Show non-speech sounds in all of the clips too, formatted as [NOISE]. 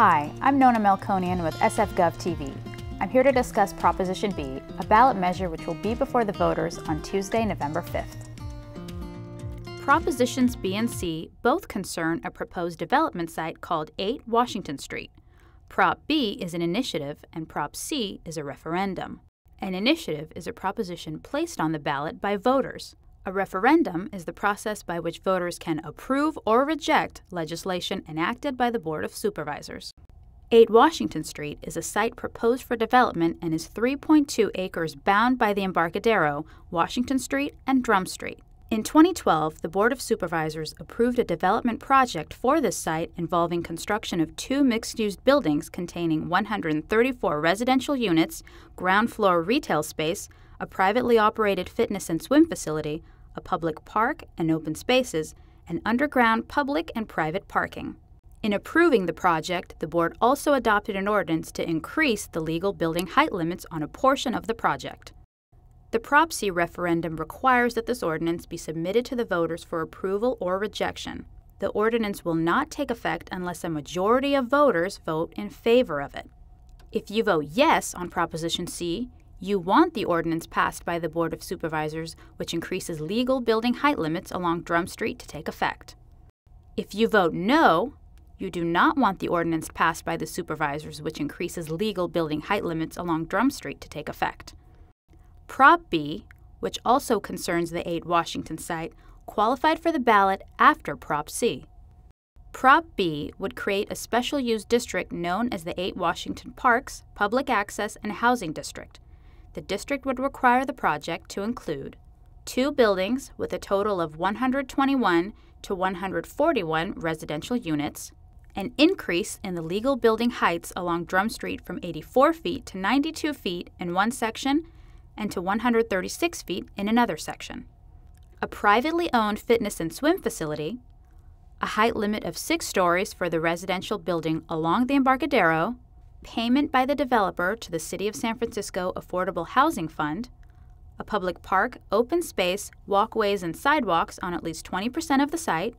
Hi, I'm Nona Melkonian with SFGov TV. I'm here to discuss Proposition B, a ballot measure which will be before the voters on Tuesday, November 5th. Propositions B and C both concern a proposed development site called 8 Washington Street. Prop B is an initiative and Prop C is a referendum. An initiative is a proposition placed on the ballot by voters. A referendum is the process by which voters can approve or reject legislation enacted by the Board of Supervisors. 8 Washington Street is a site proposed for development and is 3.2 acres bound by the Embarcadero, Washington Street, and Drumm Street. In 2012, the Board of Supervisors approved a development project for this site involving construction of two mixed use buildings containing 134 residential units, ground floor retail space, a privately operated fitness and swim facility, a public park and open spaces, and underground public and private parking. In approving the project, the board also adopted an ordinance to increase the legal building height limits on a portion of the project. The Prop C referendum requires that this ordinance be submitted to the voters for approval or rejection. The ordinance will not take effect unless a majority of voters vote in favor of it. If you vote yes on Proposition C, you want the ordinance passed by the Board of Supervisors, which increases legal building height limits along Drumm Street, to take effect. If you vote no, you do not want the ordinance passed by the supervisors, which increases legal building height limits along Drumm Street, to take effect. Prop B, which also concerns the 8 Washington site, qualified for the ballot after Prop C. Prop B would create a special use district known as the 8 Washington Parks Public Access and Housing District the district would require the project to include two buildings with a total of 121 to 141 residential units, an increase in the legal building heights along Drumm Street from 84 feet to 92 feet in one section and to 136 feet in another section, a privately owned fitness and swim facility, a height limit of six stories for the residential building along the Embarcadero payment by the developer to the City of San Francisco Affordable Housing Fund, a public park, open space, walkways, and sidewalks on at least 20% of the site,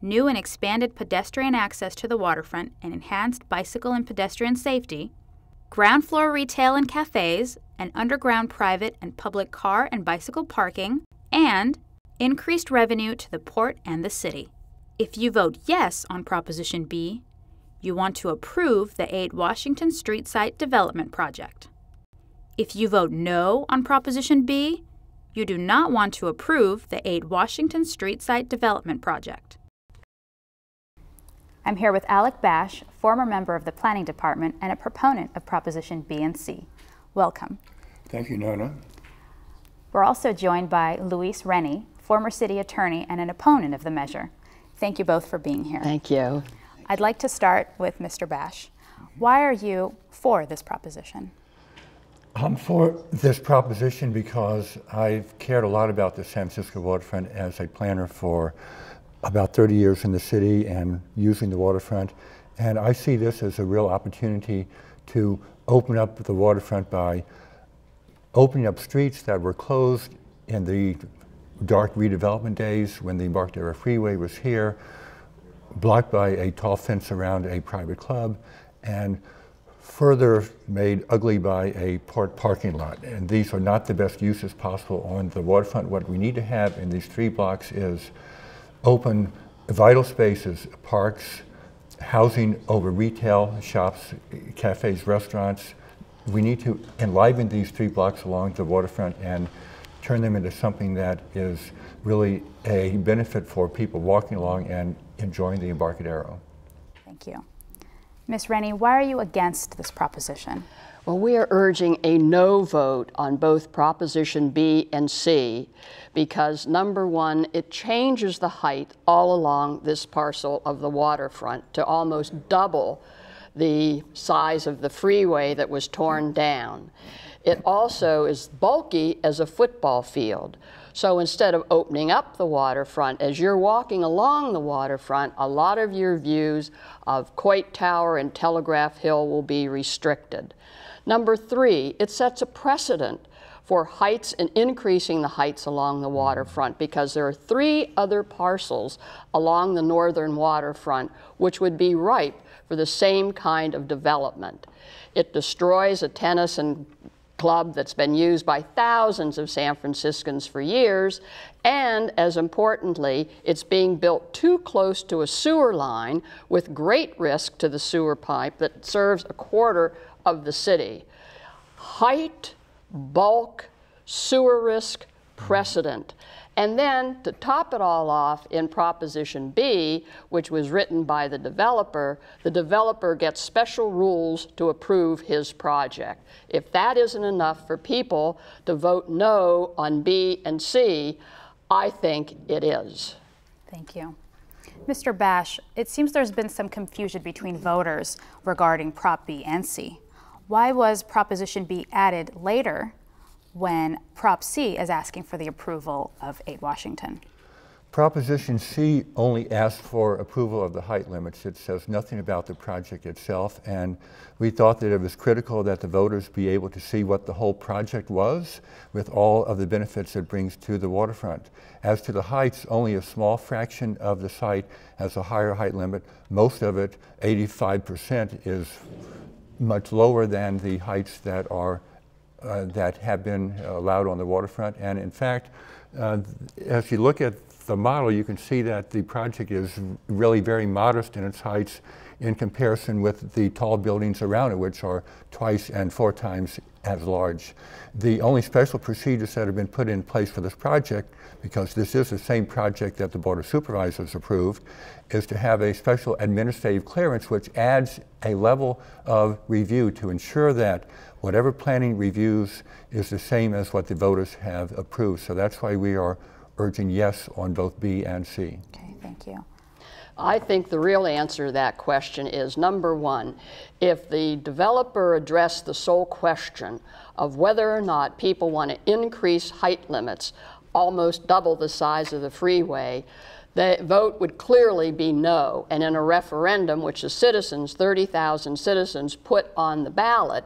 new and expanded pedestrian access to the waterfront and enhanced bicycle and pedestrian safety, ground floor retail and cafes, and underground private and public car and bicycle parking, and increased revenue to the port and the city. If you vote yes on Proposition B, you want to approve the 8 Washington Street Site Development Project. If you vote no on Proposition B, you do not want to approve the 8 Washington Street Site Development Project. I'm here with Alec Bash, former member of the Planning Department and a proponent of Proposition B and C. Welcome. Thank you, Nona. We're also joined by Louise Renne, former city attorney and an opponent of the measure. Thank you both for being here. Thank you. I'd like to start with Mr. Bash. Why are you for this proposition? I'm for this proposition because I've cared a lot about the San Francisco waterfront as a planner for about 30 years in the city and using the waterfront. And I see this as a real opportunity to open up the waterfront by opening up streets that were closed in the dark redevelopment days when the Embarcadero Freeway was here, blocked by a tall fence around a private club, and further made ugly by a port parking lot. And these are not the best uses possible on the waterfront. What we need to have in these three blocks is open vital spaces, parks, housing over retail, shops, cafes, restaurants. We need to enliven these three blocks along the waterfront and turn them into something that is really a benefit for people walking along and enjoying the Embarcadero. Thank you. Ms. Renne, why are you against this proposition? Well, we are urging a no vote on both Proposition B and C because, number one, it changes the height all along this parcel of the waterfront to almost double the size of the freeway that was torn down. It also is bulky as a football field. So instead of opening up the waterfront, as you're walking along the waterfront, a lot of your views of Coit Tower and Telegraph Hill will be restricted. Number three, it sets a precedent for heights and increasing the heights along the waterfront because there are three other parcels along the northern waterfront which would be ripe for the same kind of development. It destroys a tennis and club that's been used by thousands of San Franciscans for years, and as importantly, it's being built too close to a sewer line with great risk to the sewer pipe that serves a quarter of the city. Height, bulk, sewer risk, precedent. And then to top it all off in Proposition B, which was written by the developer, the developer gets special rules to approve his project. If that isn't enough for people to vote no on B and C, I think it is. Thank you. Mr. Bash, it seems there's been some confusion between voters regarding Prop B and C. Why was Proposition B added later when Prop C is asking for the approval of 8 Washington? Proposition C only asks for approval of the height limits. It says nothing about the project itself, and we thought that it was critical that the voters be able to see what the whole project was with all of the benefits it brings to the waterfront. As to the heights, only a small fraction of the site has a higher height limit. Most of it, 85%, is much lower than the heights that are uh, that have been allowed on the waterfront. And in fact, uh, as you look at the model, you can see that the project is really very modest in its heights in comparison with the tall buildings around it, which are twice and four times as large. The only special procedures that have been put in place for this project, because this is the same project that the Board of Supervisors approved, is to have a special administrative clearance which adds a level of review to ensure that whatever planning reviews is the same as what the voters have approved. So that's why we are urging yes on both B and C. Okay, thank you. I think the real answer to that question is number one, if the developer addressed the sole question of whether or not people want to increase height limits almost double the size of the freeway, the vote would clearly be no. And in a referendum, which the citizens, 30,000 citizens, put on the ballot,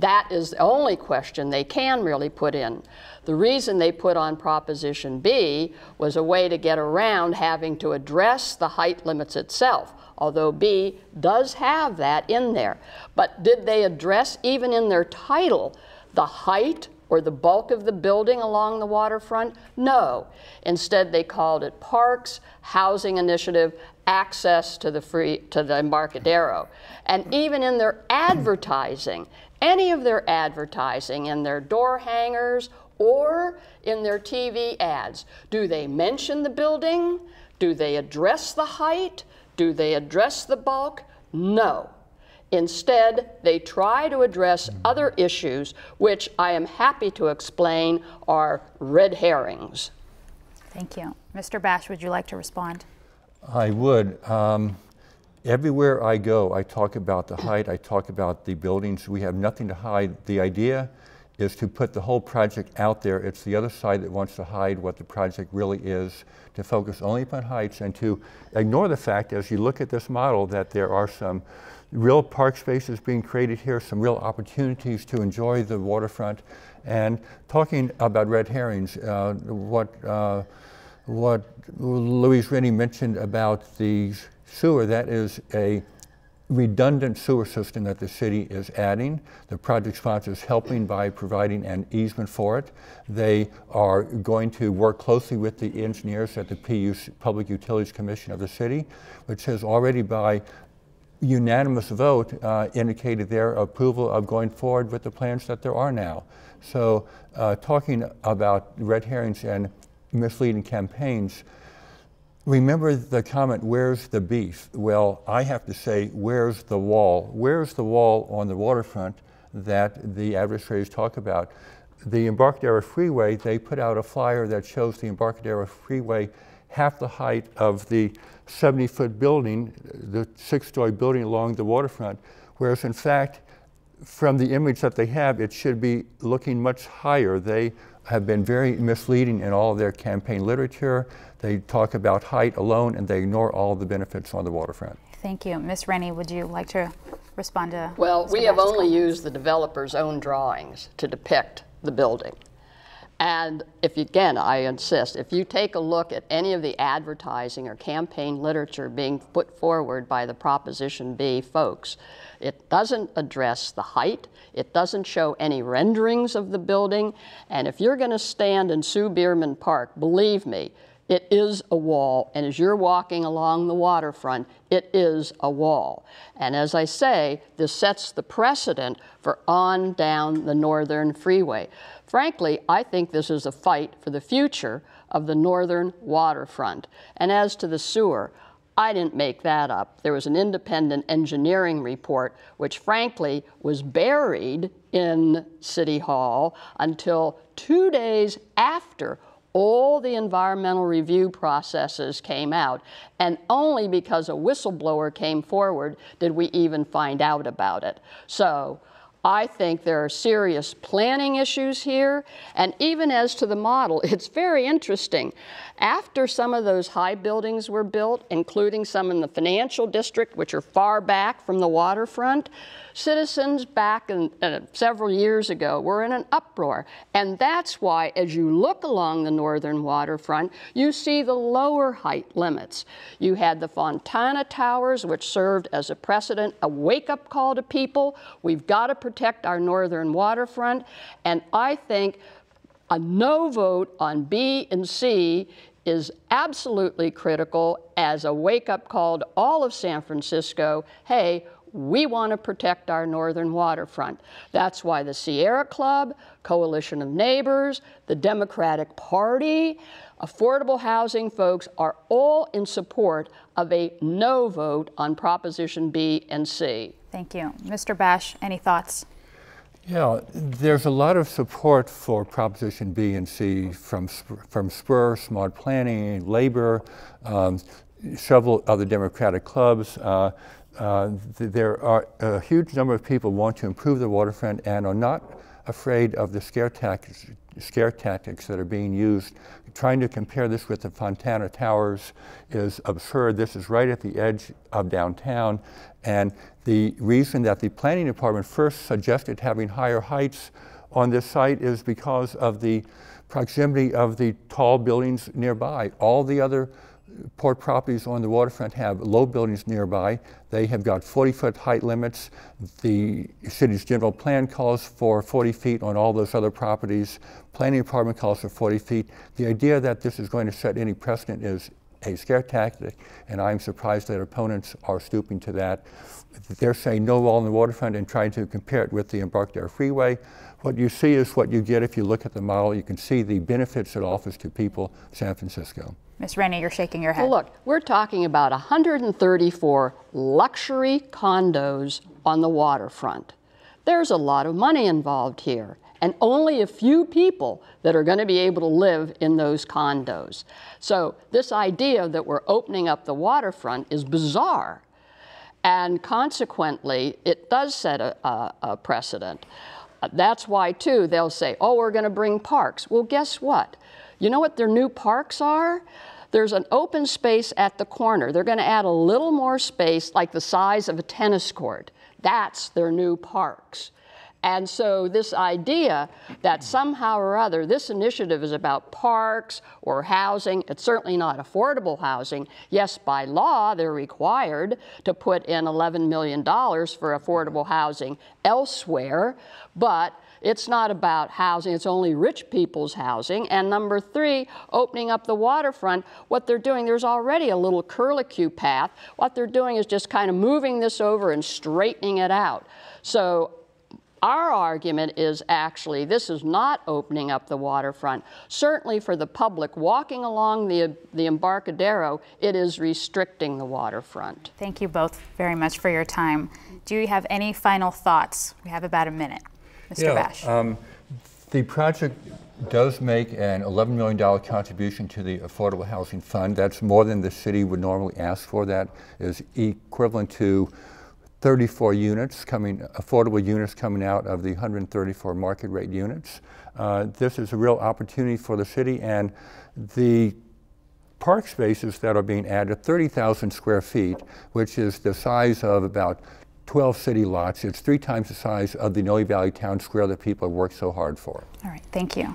that is the only question they can really put in. The reason they put on Proposition B was a way to get around having to address the height limits itself, although B does have that in there. But did they address, even in their title, the height or the bulk of the building along the waterfront? No. Instead, they called it Parks, Housing Initiative, Access to the, free, to the Embarcadero. And even in their advertising, any of their advertising in their door hangers or in their TV ads. Do they mention the building? Do they address the height? Do they address the bulk? No. Instead, they try to address other issues, which I am happy to explain are red herrings. Thank you. Mr. Bash, would you like to respond? I would. Um, Everywhere I go, I talk about the height, I talk about the buildings. We have nothing to hide. The idea is to put the whole project out there. It's the other side that wants to hide what the project really is, to focus only upon heights and to ignore the fact, as you look at this model, that there are some real park spaces being created here, some real opportunities to enjoy the waterfront. And talking about red herrings, uh, what, uh, what Louise Renne mentioned about these sewer, that is a redundant sewer system that the city is adding. The project sponsor is helping by providing an easement for it. They are going to work closely with the engineers at the PU, Public Utilities Commission of the city, which has already by unanimous vote uh, indicated their approval of going forward with the plans that there are now. So uh, talking about red herrings and misleading campaigns, Remember the comment, where's the beef? Well, I have to say, where's the wall? Where's the wall on the waterfront that the adversaries talk about? The Embarcadero Freeway, they put out a flyer that shows the Embarcadero Freeway half the height of the 70 foot building, the six story building along the waterfront, whereas in fact, from the image that they have, it should be looking much higher. They have been very misleading in all of their campaign literature. They talk about height alone and they ignore all the benefits on the waterfront. Thank you. Ms. Renne, would you like to respond to Well, Mr. we have only comments? used the developer's own drawings to depict the building. And if you, again, I insist, if you take a look at any of the advertising or campaign literature being put forward by the Proposition B folks, it doesn't address the height, it doesn't show any renderings of the building, and if you're going to stand in Sue Bierman Park, believe me, it is a wall, and as you're walking along the waterfront, it is a wall. And as I say, this sets the precedent for on down the Northern Freeway. Frankly, I think this is a fight for the future of the Northern waterfront. And as to the sewer, I didn't make that up. There was an independent engineering report, which frankly was buried in City Hall until two days after all the environmental review processes came out, and only because a whistleblower came forward did we even find out about it. So I think there are serious planning issues here, and even as to the model, [LAUGHS] it's very interesting. After some of those high buildings were built, including some in the financial district, which are far back from the waterfront, citizens back in, uh, several years ago were in an uproar. And that's why, as you look along the northern waterfront, you see the lower height limits. You had the Fontana Towers, which served as a precedent, a wake up call to people. We've got to protect our northern waterfront. And I think a no vote on B and C is absolutely critical as a wake up call to all of San Francisco hey, we want to protect our northern waterfront. That's why the Sierra Club, Coalition of Neighbors, the Democratic Party, affordable housing folks are all in support of a no vote on Proposition B and C. Thank you. Mr. Bash, any thoughts? Yeah, there's a lot of support for Proposition B and C from, from Spur, Smart Planning, Labor, um, several other Democratic clubs. Uh, uh, th there are a huge number of people want to improve the waterfront and are not afraid of the scare tactics, scare tactics that are being used. Trying to compare this with the Fontana Towers is absurd. This is right at the edge of downtown. And the reason that the planning department first suggested having higher heights on this site is because of the proximity of the tall buildings nearby. All the other port properties on the waterfront have low buildings nearby. They have got 40 foot height limits. The city's general plan calls for 40 feet on all those other properties. Planning department calls for 40 feet. The idea that this is going to set any precedent is a scare tactic, and I'm surprised that opponents are stooping to that. They're saying no wall on the waterfront and trying to compare it with the Embarcadero Freeway. What you see is what you get if you look at the model. You can see the benefits it offers to people San Francisco. Ms. Renne, you're shaking your head. Well, look, we're talking about 134 luxury condos on the waterfront. There's a lot of money involved here, and only a few people that are going to be able to live in those condos. So, this idea that we're opening up the waterfront is bizarre. And consequently, it does set a, a, a precedent. That's why, too, they'll say, oh, we're going to bring parks. Well, guess what? You know what their new parks are? There's an open space at the corner. They're going to add a little more space, like the size of a tennis court. That's their new parks. And so, this idea that somehow or other this initiative is about parks or housing, it's certainly not affordable housing. Yes, by law, they're required to put in $11 million for affordable housing elsewhere, but it's not about housing, it's only rich people's housing. And number three, opening up the waterfront, what they're doing, there's already a little curlicue path. What they're doing is just kind of moving this over and straightening it out. So our argument is actually this is not opening up the waterfront. Certainly for the public walking along the, the Embarcadero, it is restricting the waterfront. Thank you both very much for your time. Do you have any final thoughts? We have about a minute. Mr. Yeah, Bash. Um, the project does make an $11 million contribution to the Affordable Housing Fund. That's more than the city would normally ask for. That is equivalent to 34 units coming, affordable units coming out of the 134 market rate units. Uh, this is a real opportunity for the city and the park spaces that are being added, 30,000 square feet, which is the size of about 12 city lots. It's three times the size of the Noe Valley Town Square that people have worked so hard for. All right, thank you.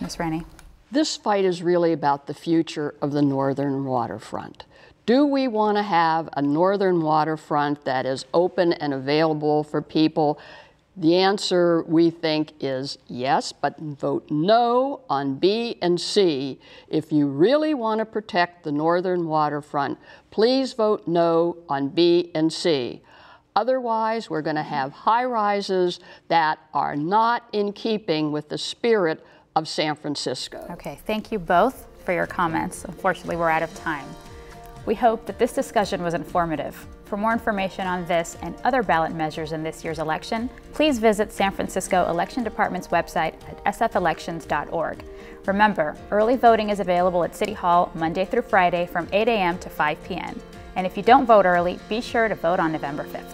Ms. Renne. This fight is really about the future of the northern waterfront. Do we want to have a northern waterfront that is open and available for people? The answer we think is yes, but vote no on B and C. If you really want to protect the northern waterfront, please vote no on B and C. Otherwise, we're going to have high rises that are not in keeping with the spirit of San Francisco. Okay, thank you both for your comments. Unfortunately, we're out of time. We hope that this discussion was informative. For more information on this and other ballot measures in this year's election, please visit San Francisco Election Department's website at sfelections.org. Remember, early voting is available at City Hall Monday through Friday from 8 a.m. to 5 p.m. And if you don't vote early, be sure to vote on November 5th.